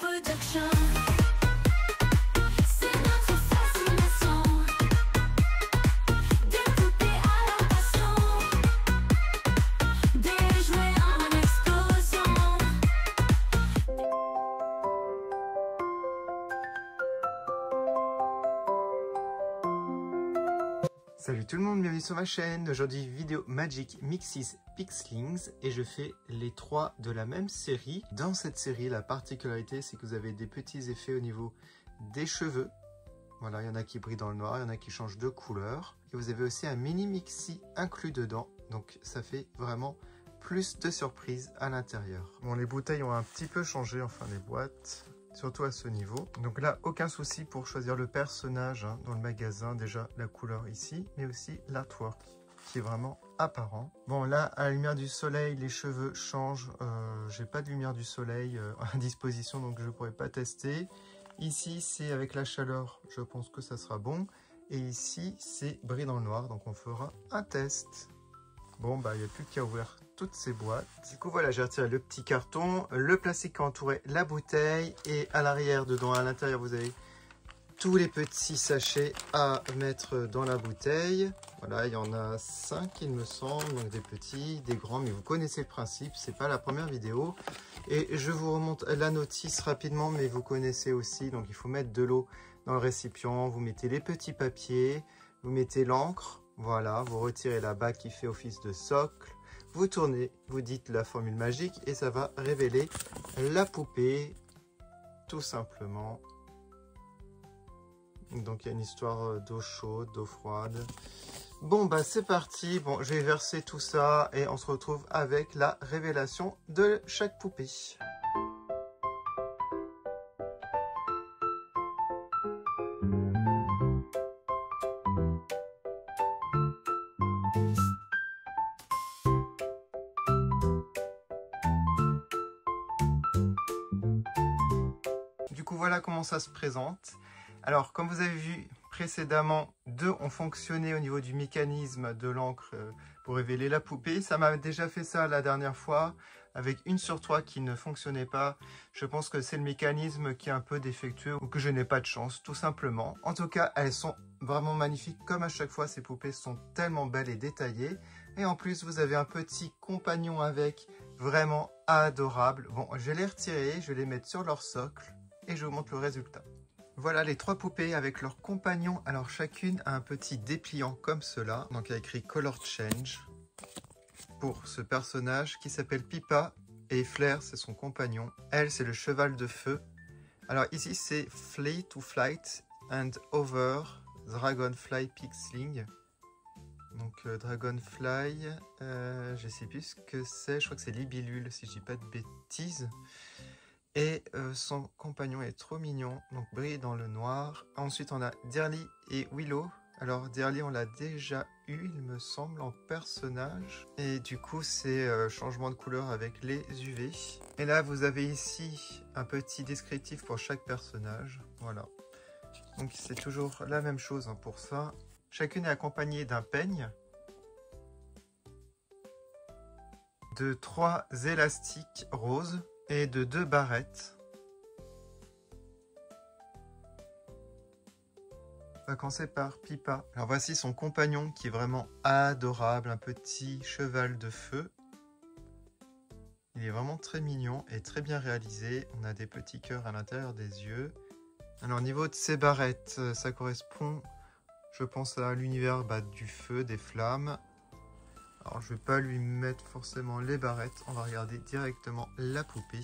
C'est notre fascination. Des poupées à la passion. Jouets en explosion. Salut tout le monde, bienvenue sur ma chaîne. Aujourd'hui, vidéo Magic Mixes Pixlings et je fais les trois de la même série. Dans cette série, la particularité, c'est que vous avez des petits effets au niveau des cheveux. Voilà, il y en a qui brillent dans le noir, il y en a qui changent de couleur. Et vous avez aussi un mini mixi inclus dedans. Donc ça fait vraiment plus de surprises à l'intérieur. Bon, les bouteilles ont un petit peu changé, enfin les boîtes surtout à ce niveau. Donc là, aucun souci pour choisir le personnage hein, dans le magasin. Déjà, la couleur ici, mais aussi l'artwork qui est vraiment apparent. Bon, là, à la lumière du soleil, les cheveux changent. Euh, J'ai pas de lumière du soleil euh, à disposition, donc je ne pourrais pas tester. Ici, c'est avec la chaleur, je pense que ça sera bon. Et ici, c'est brille dans le noir, donc on fera un test. Bon, bah, il n'y a plus qu'à ouvrir toutes ces boîtes. Du coup, voilà, j'ai retiré le petit carton, le plastique qui entourait la bouteille. Et à l'arrière, dedans, à l'intérieur, vous avez tous les petits sachets à mettre dans la bouteille. Voilà, il y en a 5, il me semble. Donc des petits, des grands, mais vous connaissez le principe. C'est pas la première vidéo. Et je vous remonte la notice rapidement, mais vous connaissez aussi. Donc, il faut mettre de l'eau dans le récipient. Vous mettez les petits papiers. Vous mettez l'encre. Voilà, vous retirez la bague qui fait office de socle. Vous tournez, vous dites la formule magique et ça va révéler la poupée, tout simplement. Donc il y a une histoire d'eau chaude, d'eau froide. Bon bah c'est parti, bon je vais verser tout ça et on se retrouve avec la révélation de chaque poupée. Du coup, voilà comment ça se présente. Alors, comme vous avez vu précédemment, deux ont fonctionné au niveau du mécanisme de l'encre euh, pour révéler la poupée. Ça m'a déjà fait ça la dernière fois, avec une sur trois qui ne fonctionnait pas. Je pense que c'est le mécanisme qui est un peu défectueux ou que je n'ai pas de chance, tout simplement. En tout cas, elles sont vraiment magnifiques. Comme à chaque fois, ces poupées sont tellement belles et détaillées. Et en plus, vous avez un petit compagnon avec, vraiment adorable. Bon, je vais les retirer, je vais les mettre sur leur socle et je vous montre le résultat. Voilà les trois poupées avec leurs compagnons. Alors chacune a un petit dépliant comme cela. Donc il y a écrit Color Change pour ce personnage qui s'appelle Pipa et Flair c'est son compagnon. Elle c'est le cheval de feu. Alors ici c'est Fleet ou Flight and Over Dragonfly Pixling. Donc euh, Dragonfly, euh, je sais plus ce que c'est, je crois que c'est Libellule si je dis pas de bêtises. Et euh, son compagnon est trop mignon, donc brille dans le noir. Ensuite, on a Dearly et Willow. Alors, Dearly, on l'a déjà eu, il me semble, en personnage. Et du coup, c'est euh, changement de couleur avec les UV. Et là, vous avez ici un petit descriptif pour chaque personnage. Voilà. Donc, c'est toujours la même chose hein, pour ça. Chacune est accompagnée d'un peigne. De trois élastiques roses et de deux barrettes. On va commencer par Pipa. Alors voici son compagnon qui est vraiment adorable, un petit cheval de feu. Il est vraiment très mignon et très bien réalisé. On a des petits cœurs à l'intérieur des yeux. Alors au niveau de ses barrettes, ça correspond, je pense, à l'univers bah, du feu, des flammes. Alors je vais pas lui mettre forcément les barrettes, on va regarder directement la poupée.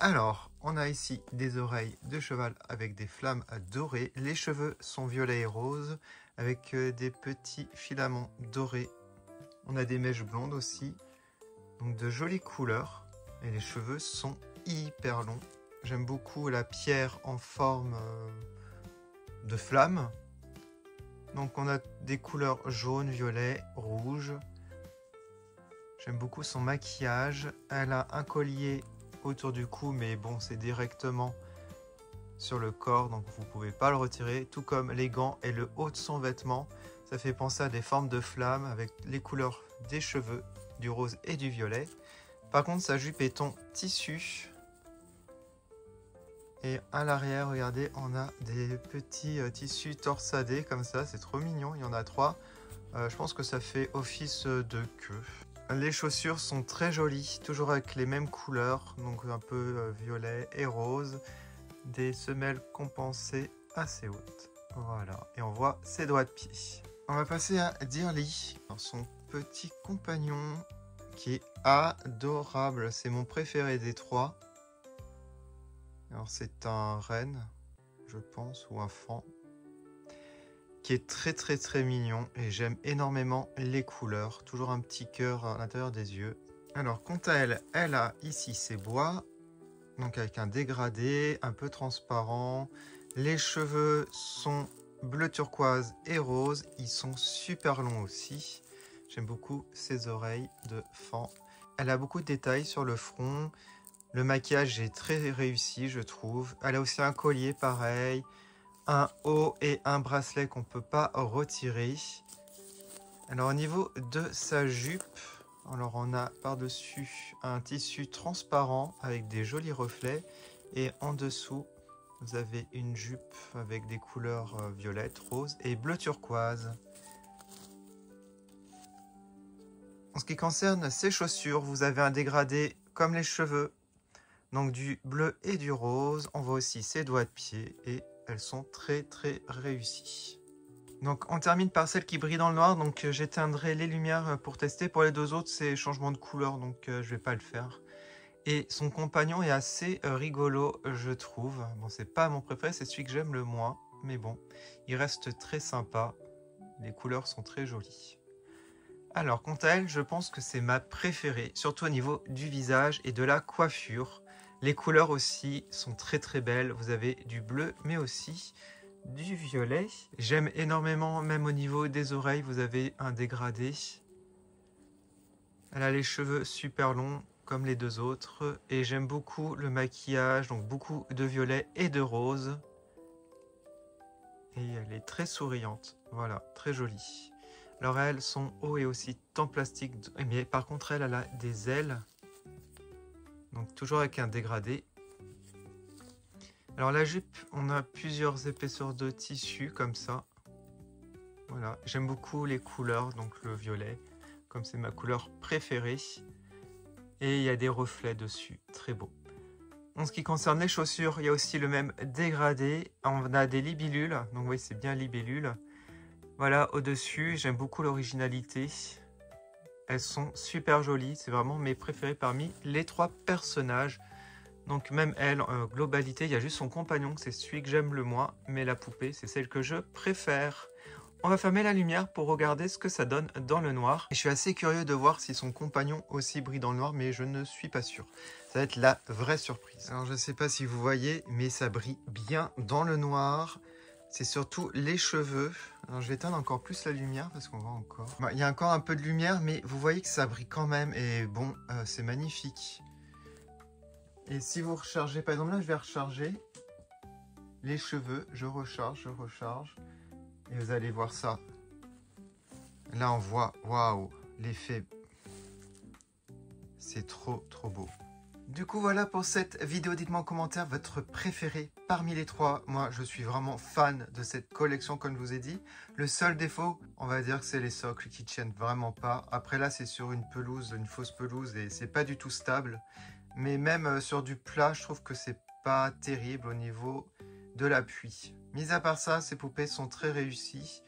Alors, on a ici des oreilles de cheval avec des flammes dorées. Les cheveux sont violets et roses avec euh, des petits filaments dorés. On a des mèches blondes aussi, donc de jolies couleurs. Et les cheveux sont hyper longs. J'aime beaucoup la pierre en forme euh, de flamme. Donc on a des couleurs jaune, violet, rouge. J'aime beaucoup son maquillage. Elle a un collier autour du cou, mais bon, c'est directement sur le corps, donc vous pouvez pas le retirer. Tout comme les gants et le haut de son vêtement. Ça fait penser à des formes de flammes avec les couleurs des cheveux, du rose et du violet. Par contre, sa jupe est en tissu. Et à l'arrière, regardez, on a des petits euh, tissus torsadés comme ça. C'est trop mignon. Il y en a trois. Euh, je pense que ça fait office de queue. Les chaussures sont très jolies, toujours avec les mêmes couleurs, donc un peu euh, violet et rose. Des semelles compensées assez hautes. Voilà, et on voit ses doigts de pied. On va passer à Dearly, son petit compagnon qui est adorable. C'est mon préféré des trois. Alors c'est un renne, je pense, ou un fan est très très très mignon et j'aime énormément les couleurs. Toujours un petit cœur à l'intérieur des yeux. Alors quant à elle, elle a ici ses bois, donc avec un dégradé un peu transparent. Les cheveux sont bleu turquoise et rose. Ils sont super longs aussi. J'aime beaucoup ses oreilles de fan. Elle a beaucoup de détails sur le front. Le maquillage est très réussi, je trouve. Elle a aussi un collier pareil un haut et un bracelet qu'on peut pas retirer. Alors au niveau de sa jupe, alors on a par-dessus un tissu transparent avec des jolis reflets et en dessous vous avez une jupe avec des couleurs euh, violettes, rose et bleu turquoise. En ce qui concerne ses chaussures, vous avez un dégradé comme les cheveux, donc du bleu et du rose. On voit aussi ses doigts de pied et elles sont très très réussies. Donc on termine par celle qui brille dans le noir, donc euh, j'éteindrai les lumières euh, pour tester. Pour les deux autres, c'est changement de couleur, donc euh, je vais pas le faire. Et son compagnon est assez rigolo, je trouve. Bon, c'est pas mon préféré, c'est celui que j'aime le moins, mais bon, il reste très sympa. Les couleurs sont très jolies. Alors, quant à elle, je pense que c'est ma préférée, surtout au niveau du visage et de la coiffure. Les couleurs aussi sont très très belles. Vous avez du bleu, mais aussi du violet. J'aime énormément, même au niveau des oreilles, vous avez un dégradé. Elle a les cheveux super longs, comme les deux autres. Et j'aime beaucoup le maquillage, donc beaucoup de violet et de rose. Et elle est très souriante. Voilà, très jolie. Alors elles sont haut et aussi en plastique. Mais par contre, elle, elle a des ailes donc toujours avec un dégradé. Alors la jupe, on a plusieurs épaisseurs de tissu comme ça. Voilà, j'aime beaucoup les couleurs, donc le violet, comme c'est ma couleur préférée. Et il y a des reflets dessus, très beau. En ce qui concerne les chaussures, il y a aussi le même dégradé. On a des libellules, donc oui c'est bien libellule. Voilà, au-dessus, j'aime beaucoup l'originalité. Elles sont super jolies, c'est vraiment mes préférées parmi les trois personnages. Donc même elle, globalité, il y a juste son compagnon, c'est celui que j'aime le moins, mais la poupée, c'est celle que je préfère. On va fermer la lumière pour regarder ce que ça donne dans le noir. Et je suis assez curieux de voir si son compagnon aussi brille dans le noir, mais je ne suis pas sûr. Ça va être la vraie surprise. Alors je ne sais pas si vous voyez, mais ça brille bien dans le noir. C'est surtout les cheveux. Alors je vais éteindre encore plus la lumière parce qu'on voit encore. Il y a encore un peu de lumière, mais vous voyez que ça brille quand même. Et bon, euh, c'est magnifique. Et si vous rechargez, par exemple là, je vais recharger les cheveux. Je recharge, je recharge. Et vous allez voir ça. Là, on voit, waouh, l'effet. C'est trop, trop beau. Du coup, voilà pour cette vidéo. Dites-moi en commentaire votre préféré parmi les trois. Moi, je suis vraiment fan de cette collection, comme je vous ai dit. Le seul défaut, on va dire que c'est les socles qui tiennent vraiment pas. Après là, c'est sur une pelouse, une fausse pelouse, et c'est pas du tout stable. Mais même euh, sur du plat, je trouve que c'est pas terrible au niveau de l'appui. Mis à part ça, ces poupées sont très réussies.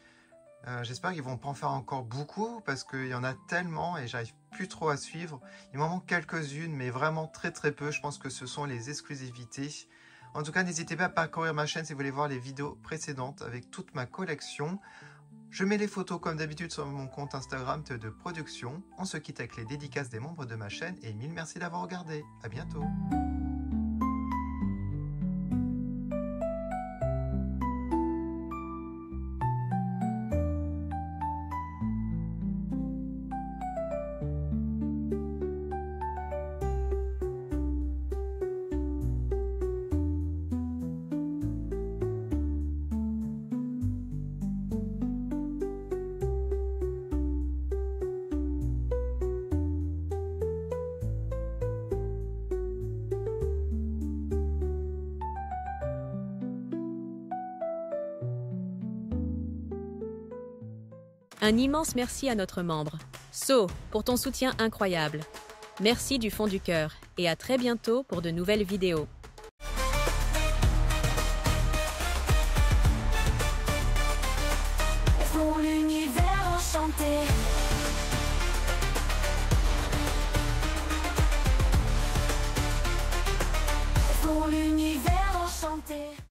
Euh, J'espère qu'ils vont pas en faire encore beaucoup parce qu'il y en a tellement et j'arrive plus trop à suivre. Il m'en manque quelques-unes, mais vraiment très très peu. Je pense que ce sont les exclusivités. En tout cas, n'hésitez pas à parcourir ma chaîne si vous voulez voir les vidéos précédentes avec toute ma collection. Je mets les photos comme d'habitude sur mon compte Instagram de production. On se quitte avec les dédicaces des membres de ma chaîne et mille merci d'avoir regardé. À bientôt Un immense merci à notre membre, So, pour ton soutien incroyable. Merci du fond du cœur et à très bientôt pour de nouvelles vidéos.